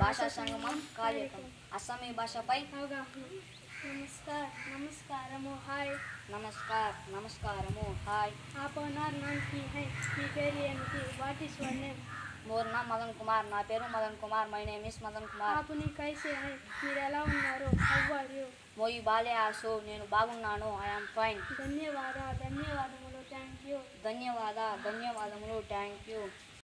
భాషా సంగమం కార్యక్రమం అస్సామీ భాషపై నమస్కార్ నమస్కారము హాయ్. నమస్కార్ నమస్కారము హాయ్. आप ओनर नाम మీ పేరు ఏమిటి? What is your name? More నా మదన్ కుమార్ నా పేరు Madan Kumar my name is Madan Kumar. ఆపుని కైసే హై మీరు ఎలా ఉన్నారు? హౌ ఆర్ మోయి బాలే ఆసు నేను బాగున్నాను ఐఎమ్ ఫైన్. ధన్యవాద ధన్యవాదములు థ్యాంక్ యూ. ధన్యవాద ధన్యవాదములు థ్యాంక్ యూ.